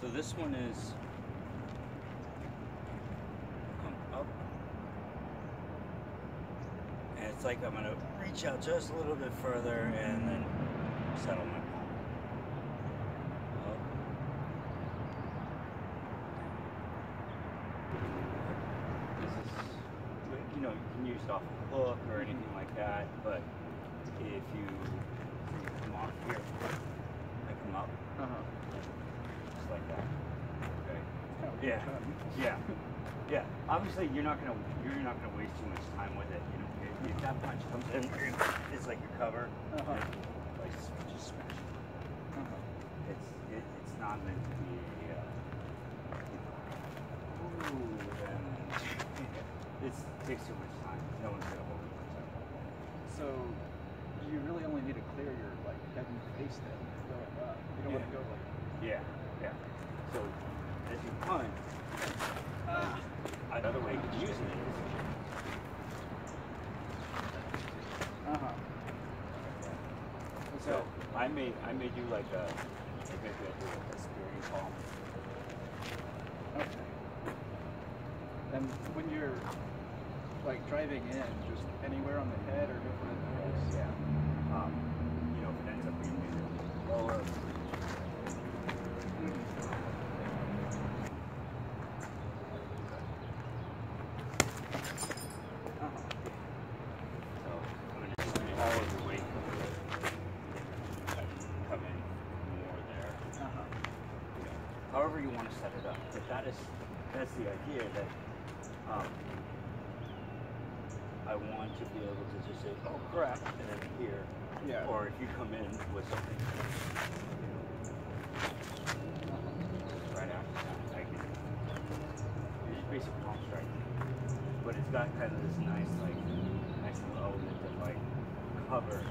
So this one is come up. And it's like I'm gonna reach out just a little bit further and then settle my palm. This is, you know, you can use it off a hook or anything like that, but if you come off here, I come up Uh-huh. just like that. Okay. Kind of Yeah. Yeah, yeah. Obviously, you're not gonna you're not gonna waste too much time with it. You know, if, if that punch comes in, it's like your cover. Uh-huh. and, Like just smash. it. Uh-huh. It's it, it's not meant to be. Uh, ooh, and it's takes too much time. No one's gonna hold it. So you really only need to clear your like head and face then going up. You don't want to go like Yeah, yeah. So as you punch, ah. another way to use it is Uh-huh. So I may I may do like a maybe I do like a spearing palm. Okay. And when you're like driving in, just anywhere on the head or different areas? Yeah. Um, you know, if it ends up being maybe a little lower. Uh-huh. So I'm gonna just all of the weight come come in more there. Uh-huh. You know, however you want to set it up. But that is that's the idea that um, I want to be able to just say, oh crap, and then here. Yeah. Or if you come in with something, you know, right after that, I can. It's just basic palm strike, but it's got kind of this nice, like, nice little element of like cover